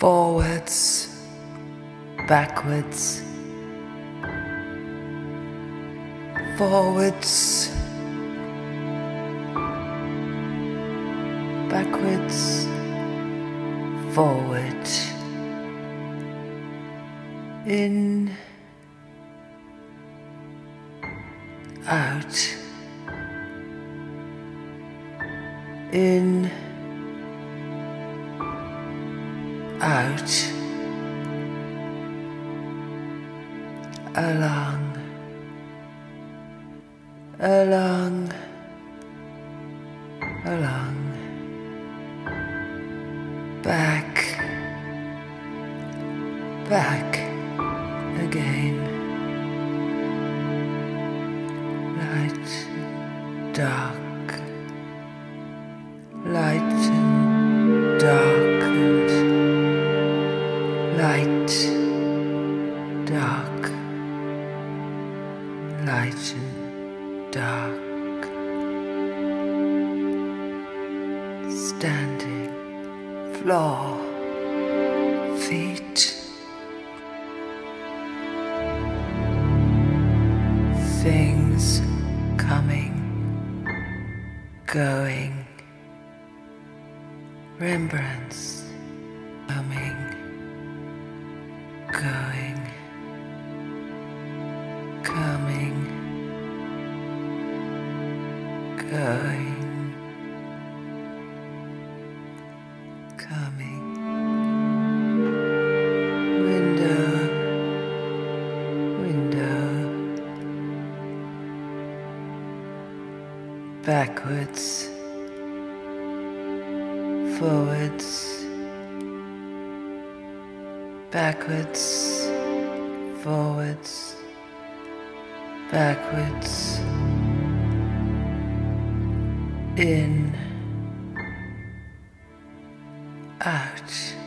forwards, backwards, forwards, backwards, forward, in, out, in, out, along, along, along, back, back again, light, dark, light light and dark, standing, floor, feet, things coming, going, Rembrandts coming, going, coming, going, coming, window, window, backwards, forwards, backwards, forwards, backwards, in, out.